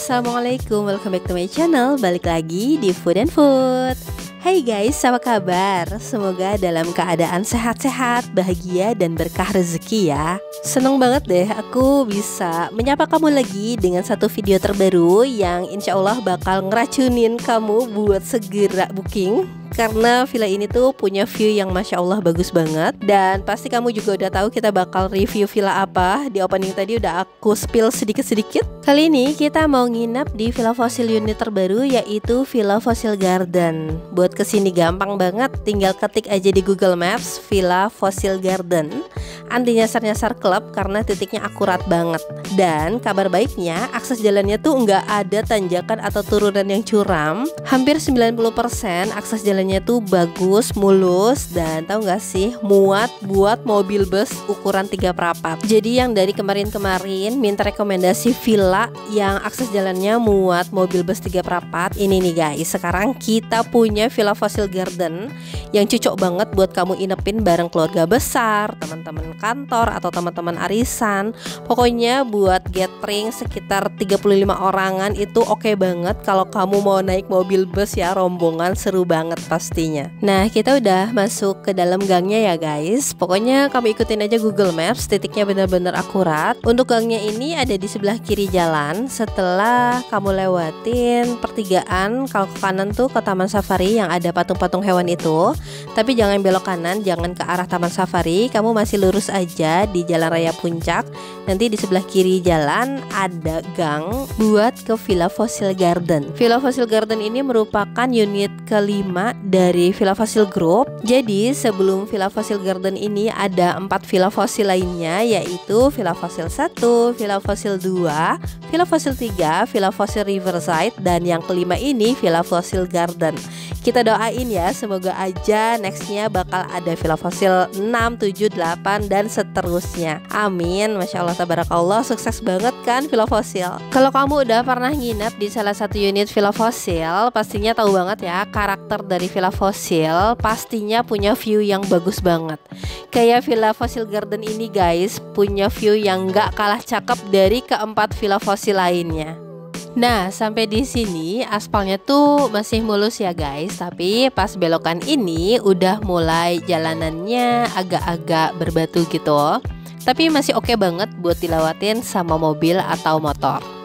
Assalamualaikum, welcome back to my channel. Balik lagi di Food and Food. Hai guys, apa kabar? Semoga dalam keadaan sehat-sehat, bahagia, dan berkah rezeki ya. Seneng banget deh aku bisa menyapa kamu lagi dengan satu video terbaru Yang insya Allah bakal ngeracunin kamu buat segera booking karena villa ini tuh punya view yang masya Allah bagus banget. Dan pasti kamu juga udah tahu kita bakal review villa apa. Di opening tadi udah aku spill sedikit-sedikit. Kali ini kita mau nginap di villa fosil unit terbaru yaitu Villa Fossil Garden. Buat ke sini gampang banget tinggal ketik aja di Google Maps Villa Fossil Garden. Anti nyasar-nyasar klub karena titiknya akurat banget. Dan kabar baiknya akses jalannya tuh nggak ada tanjakan atau turunan yang curam. Hampir 90% akses jalan jalannya tuh bagus, mulus dan tahu nggak sih muat buat mobil bus ukuran 3 perapat. Jadi yang dari kemarin-kemarin minta rekomendasi villa yang akses jalannya muat mobil bus 3 perapat. Ini nih guys, sekarang kita punya Villa Fossil Garden yang cocok banget buat kamu inepin bareng keluarga besar, teman-teman kantor atau teman-teman arisan. Pokoknya buat gathering sekitar 35 orangan itu oke okay banget kalau kamu mau naik mobil bus ya rombongan seru banget pastinya. Nah, kita udah masuk ke dalam gangnya ya guys. Pokoknya kamu ikutin aja Google Maps, titiknya benar-benar akurat. Untuk gangnya ini ada di sebelah kiri jalan. Setelah kamu lewatin pertigaan, kalau ke kanan tuh ke Taman Safari yang ada patung-patung hewan itu. Tapi jangan belok kanan, jangan ke arah Taman Safari. Kamu masih lurus aja di Jalan Raya Puncak. Nanti di sebelah kiri jalan ada gang buat ke Villa Fossil Garden. Villa Fossil Garden ini merupakan unit kelima dari Villa Fossil Group. Jadi sebelum Villa Fossil Garden ini ada empat villa fosil lainnya yaitu Villa Fossil 1, Villa Fossil 2, Villa Fossil 3, Villa Fossil Riverside dan yang kelima ini Villa Fossil Garden. Kita doain ya semoga aja nextnya bakal ada Villa Fossil 6, 7, 8 dan seterusnya. Amin. Masya Allah tabarakallah sukses banget kan Villa Fossil. Kalau kamu udah pernah nginap di salah satu unit Villa Fossil pastinya tahu banget ya karakter dari Villa Fossil pastinya punya view yang bagus banget. Kayak Villa Fossil Garden ini guys, punya view yang gak kalah cakep dari keempat Villa Fossil lainnya. Nah, sampai di sini aspalnya tuh masih mulus ya guys, tapi pas belokan ini udah mulai jalanannya agak-agak berbatu gitu. Tapi masih oke okay banget buat dilewatin sama mobil atau motor.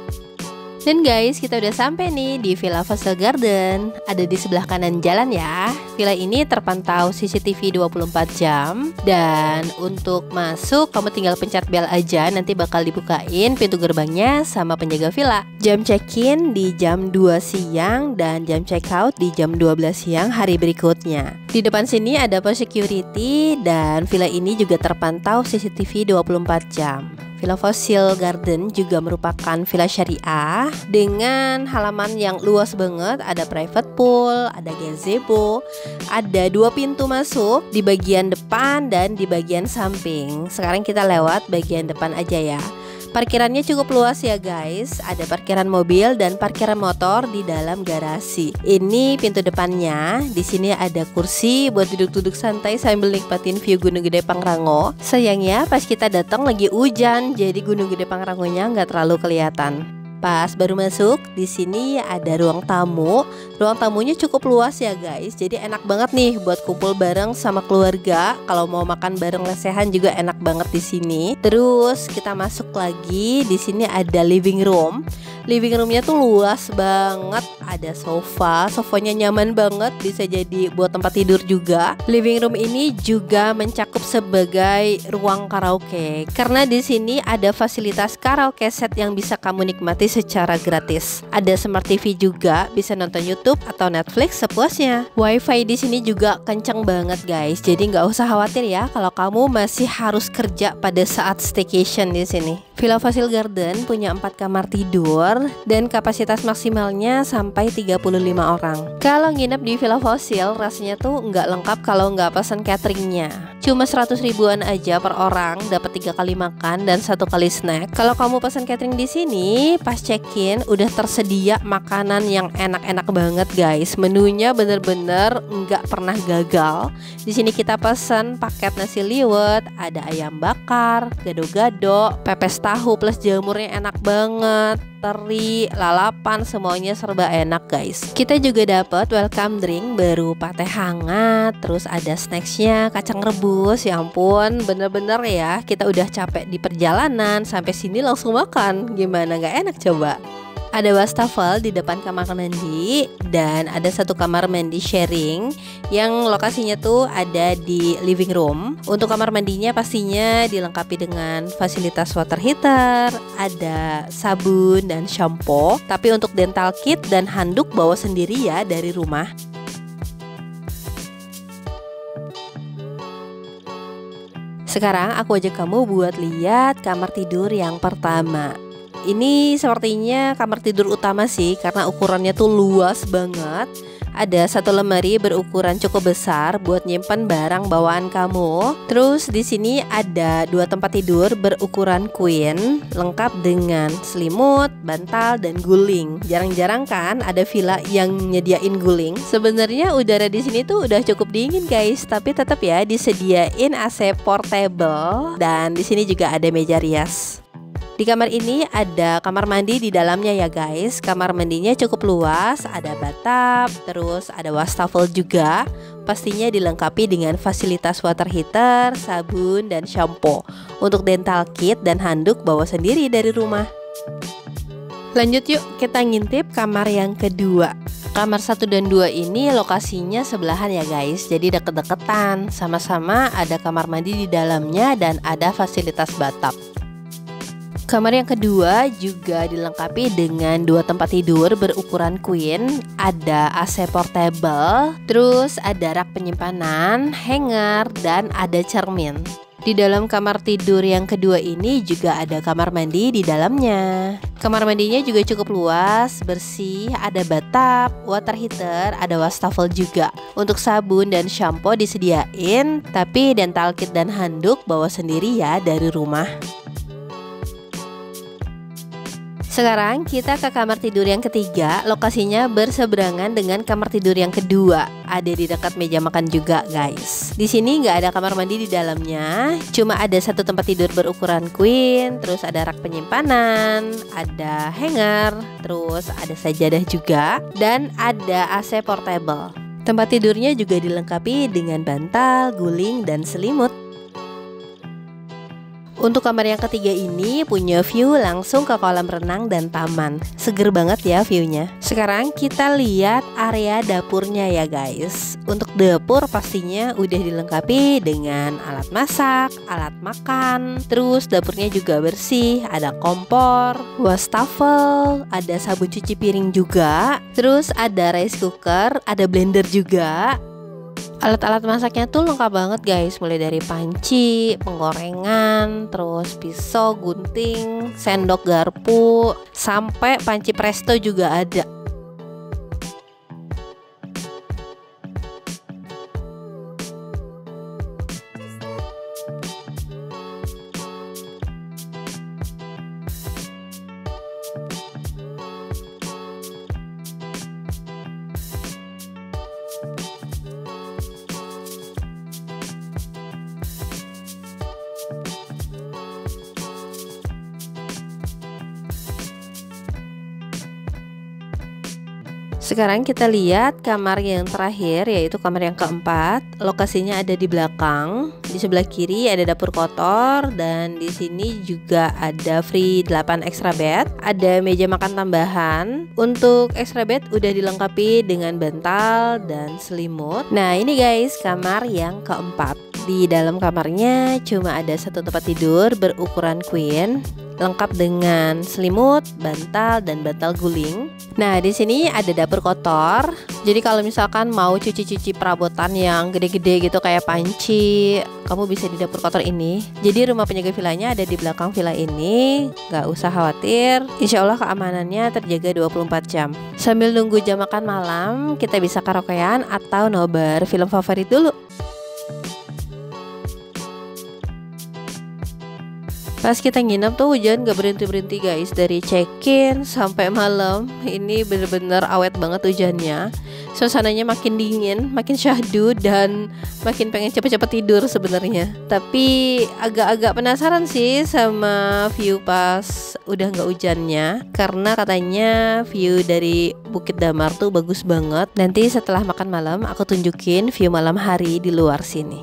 Dan guys, kita udah sampai nih di Villa Fossil Garden. Ada di sebelah kanan jalan ya. Villa ini terpantau CCTV 24 jam dan untuk masuk kamu tinggal pencet bel aja nanti bakal dibukain pintu gerbangnya sama penjaga villa. Jam check-in di jam 2 siang dan jam check-out di jam 12 siang hari berikutnya. Di depan sini ada pos security dan villa ini juga terpantau CCTV 24 jam. Villa Fossil Garden juga merupakan villa syariah dengan halaman yang luas banget, ada private pool, ada gazebo, ada dua pintu masuk di bagian depan dan di bagian samping. Sekarang kita lewat bagian depan aja ya. Parkirannya cukup luas ya guys. Ada parkiran mobil dan parkiran motor di dalam garasi. Ini pintu depannya. Di sini ada kursi buat duduk-duduk santai sambil nikmatin view Gunung Gede Pangrango. Sayangnya pas kita datang lagi hujan, jadi Gunung Gede Pangrangonya nggak terlalu kelihatan. Pas baru masuk, di sini ada ruang tamu. Ruang tamunya cukup luas ya guys. Jadi enak banget nih buat kumpul bareng sama keluarga. Kalau mau makan bareng lesehan juga enak banget di sini. Terus kita masuk lagi. Di sini ada living room living roomnya tuh luas banget. Ada sofa sofanya nyaman banget bisa jadi buat tempat tidur juga. Living room ini juga mencakup sebagai ruang karaoke karena di sini ada fasilitas karaoke set yang bisa kamu nikmati secara gratis. Ada smart TV juga bisa nonton YouTube atau Netflix sepuasnya. Wifi di sini juga kenceng banget guys. Jadi nggak usah khawatir ya kalau kamu masih harus kerja pada saat staycation di sini Villa Fossil Garden punya 4 kamar tidur dan kapasitas maksimalnya sampai 35 orang. Kalau nginep di Villa Fossil rasanya tuh nggak lengkap kalau nggak pesan cateringnya. Cuma 100 ribuan aja per orang, dapat tiga kali makan dan satu kali snack. Kalau kamu pesan catering di sini, pas check-in udah tersedia makanan yang enak-enak banget guys. Menunya bener-bener nggak pernah gagal. Di sini kita pesan paket nasi liwet, ada ayam bakar, gado-gado, pepes tahu plus jamurnya enak banget teri, lalapan, semuanya serba enak guys. Kita juga dapat welcome drink berupa teh hangat, terus ada snacksnya kacang rebus. Ya ampun, bener-bener ya kita udah capek di perjalanan sampai sini langsung makan. Gimana nggak enak coba? Ada wastafel di depan kamar mandi dan ada satu kamar mandi sharing yang lokasinya tuh ada di living room. Untuk kamar mandinya pastinya dilengkapi dengan fasilitas water heater, ada sabun dan shampoo. Tapi untuk dental kit dan handuk bawa sendiri ya dari rumah. Sekarang aku ajak kamu buat lihat kamar tidur yang pertama. Ini sepertinya kamar tidur utama sih karena ukurannya tuh luas banget. Ada satu lemari berukuran cukup besar buat nyimpan barang bawaan kamu. Terus di sini ada dua tempat tidur berukuran queen, lengkap dengan selimut, bantal, dan guling. Jarang-jarang kan ada villa yang nyediain guling. Sebenarnya udara di sini tuh udah cukup dingin guys, tapi tetap ya disediain AC portable dan di sini juga ada meja rias. Di kamar ini ada kamar mandi di dalamnya ya guys. Kamar mandinya cukup luas, ada bathtub, terus ada wastafel juga. Pastinya dilengkapi dengan fasilitas water heater, sabun, dan shampoo. Untuk dental kit dan handuk bawa sendiri dari rumah. Lanjut yuk, kita ngintip kamar yang kedua. Kamar 1 dan 2 ini lokasinya sebelahan ya guys Jadi deket-deketan Sama-sama ada kamar mandi di dalamnya dan ada fasilitas bathtub Kamar yang kedua juga dilengkapi dengan dua tempat tidur berukuran queen, ada AC portable, terus ada rak penyimpanan, hanger, dan ada cermin. Di dalam kamar tidur yang kedua ini juga ada kamar mandi di dalamnya. Kamar mandinya juga cukup luas, bersih, ada bathtub, water heater, ada wastafel juga. Untuk sabun dan shampoo disediain, tapi dental kit dan handuk bawa sendiri ya dari rumah. Sekarang kita ke kamar tidur yang ketiga, lokasinya berseberangan dengan kamar tidur yang kedua. Ada di dekat meja makan juga, guys. Di sini nggak ada kamar mandi di dalamnya, cuma ada satu tempat tidur berukuran queen, terus ada rak penyimpanan, ada hanger, terus ada sajadah juga, dan ada AC portable. Tempat tidurnya juga dilengkapi dengan bantal, guling, dan selimut. Untuk kamar yang ketiga ini punya view langsung ke kolam renang dan taman. Seger banget ya viewnya. Sekarang kita lihat area dapurnya ya guys. Untuk dapur pastinya udah dilengkapi dengan alat masak, alat makan. Terus dapurnya juga bersih, ada kompor, wastafel, ada sabun cuci piring juga. Terus ada rice cooker, ada blender juga Alat-alat masaknya tuh lengkap banget guys. Mulai dari panci, penggorengan, terus pisau, gunting, sendok garpu Sampai panci presto juga ada Sekarang kita lihat kamar yang terakhir yaitu kamar yang keempat. Lokasinya ada di belakang. Di sebelah kiri ada dapur kotor dan di sini juga ada free 8 extra bed. Ada meja makan tambahan. Untuk extra bed udah dilengkapi dengan bantal dan selimut. Nah, ini guys kamar yang keempat. Di dalam kamarnya cuma ada satu tempat tidur berukuran queen lengkap dengan selimut, bantal, dan bantal guling. Nah, di sini ada dapur kotor. Jadi kalau misalkan mau cuci-cuci perabotan yang gede-gede gitu kayak panci, kamu bisa di dapur kotor ini. Jadi rumah penjaga villanya ada di belakang villa ini. Gak usah khawatir. Insya Allah keamanannya terjaga 24 jam. Sambil nunggu jam makan malam, kita bisa karaokean atau nobar film favorit dulu. Pas kita nginep tuh hujan gak berhenti-berhenti guys. Dari check-in sampai malam Ini bener-bener awet banget hujannya suasananya makin dingin, makin syahdu dan makin pengen cepet-cepet tidur sebenarnya. Tapi agak-agak penasaran sih sama view pas udah nggak hujannya karena katanya view dari Bukit Damar tuh bagus banget. Nanti setelah makan malam aku tunjukin view malam hari di luar sini.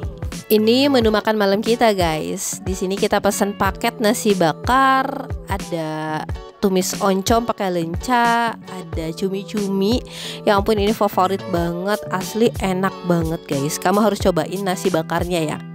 Ini menu makan malam kita guys. Di sini kita pesan paket nasi bakar, ada tumis oncom pakai lenca, ada cumi-cumi. Ya ampun ini favorit banget, asli enak banget guys. Kamu harus cobain nasi bakarnya ya.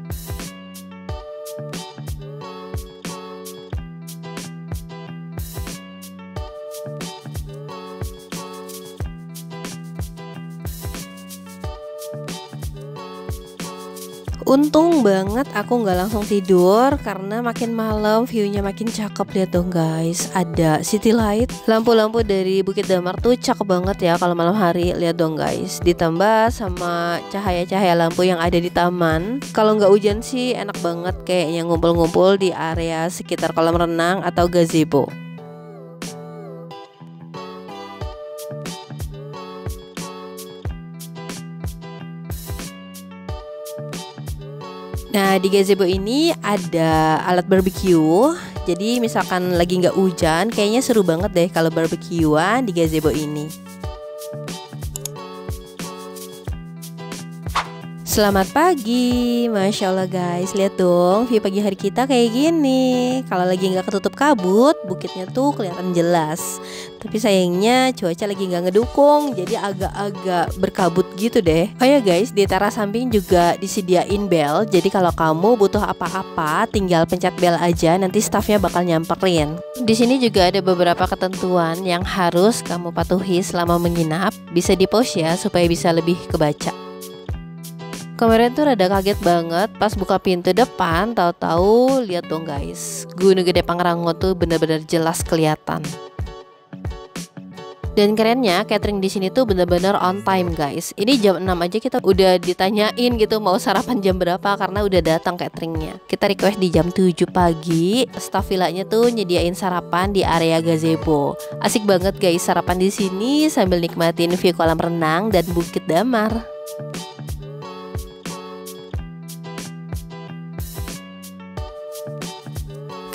Untung banget aku nggak langsung tidur karena makin malam viewnya makin cakep lihat dong guys. Ada city light, lampu-lampu dari Bukit Damar tuh cakep banget ya kalau malam hari. Lihat dong guys. Ditambah sama cahaya-cahaya lampu yang ada di taman. Kalau nggak hujan sih enak banget kayaknya ngumpul-ngumpul di area sekitar kolam renang atau gazebo. Nah di gazebo ini ada alat barbecue. Jadi misalkan lagi nggak hujan Kayaknya seru banget deh kalau barbekyuan di gazebo ini. Selamat pagi, Masya Allah guys. Lihat dong view pagi hari kita kayak gini. Kalau lagi nggak ketutup kabut Bukitnya tuh kelihatan jelas Tapi sayangnya cuaca lagi nggak ngedukung Jadi agak-agak berkabut gitu deh. Oh ya guys, di teras samping juga disediain bel. Jadi kalau kamu butuh apa-apa Tinggal pencet bel aja Nanti staffnya bakal nyamperin. Di sini juga ada beberapa ketentuan Yang harus kamu patuhi selama menginap. Bisa di post ya supaya bisa lebih kebaca. Kemarin tuh rada kaget banget pas buka pintu depan, tahu-tahu lihat dong guys, Gunung Gede Pangrango tuh bener-bener jelas kelihatan. Dan kerennya catering di sini tuh bener-bener on time guys. Ini jam 6 aja kita udah ditanyain gitu mau sarapan jam berapa karena udah datang cateringnya. Kita request di jam 7 pagi. Staff villanya tuh nyediain sarapan di area gazebo. Asik banget guys sarapan di sini sambil nikmatin view kolam renang dan Bukit Damar.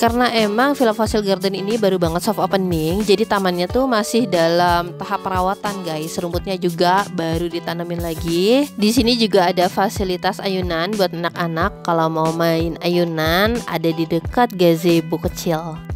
Karena emang Villa Fossil Garden ini baru banget soft opening jadi tamannya tuh masih dalam tahap perawatan guys. Rumputnya juga baru ditanemin lagi. Di sini juga ada fasilitas ayunan buat anak-anak. Kalau mau main ayunan ada di dekat gazebo kecil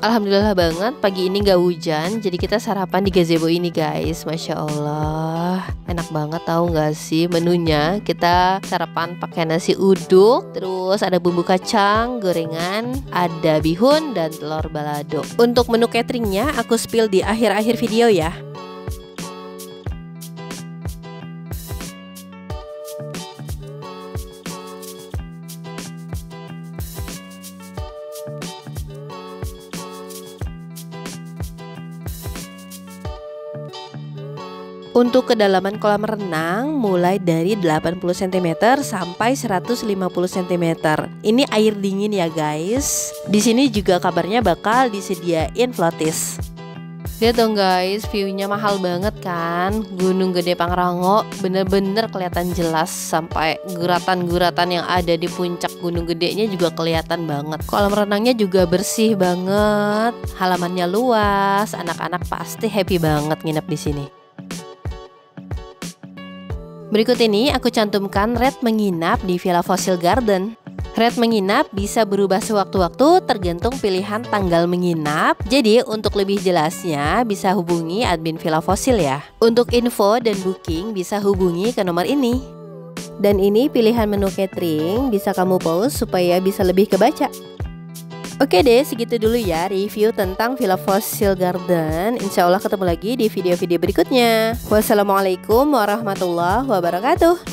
Alhamdulillah banget pagi ini gak hujan Jadi kita sarapan di gazebo ini guys. Masya Allah. Enak banget tahu gak sih menunya? Kita sarapan pakai nasi uduk Terus ada bumbu kacang, gorengan Ada bihun dan telur balado. Untuk menu cateringnya aku spill di akhir-akhir video ya Untuk kedalaman kolam renang mulai dari 80 cm sampai 150 cm. Ini air dingin ya guys. Di sini juga kabarnya bakal disediain floatis. Lihat dong guys, viewnya mahal banget kan Gunung Gede Pangrango bener-bener kelihatan jelas Sampai guratan-guratan yang ada di puncak Gunung Gedenya juga kelihatan banget Kolam renangnya juga bersih banget Halamannya luas, anak-anak pasti happy banget nginep di sini Berikut ini aku cantumkan red menginap di Villa Fossil Garden. Red menginap bisa berubah sewaktu-waktu tergantung pilihan tanggal menginap. Jadi untuk lebih jelasnya bisa hubungi admin Villa Fossil ya. Untuk info dan booking bisa hubungi ke nomor ini. Dan ini pilihan menu catering bisa kamu pause supaya bisa lebih kebaca. Oke deh, segitu dulu ya review tentang Villa Fossil Garden. Insya Allah ketemu lagi di video-video berikutnya. Wassalamualaikum warahmatullahi wabarakatuh.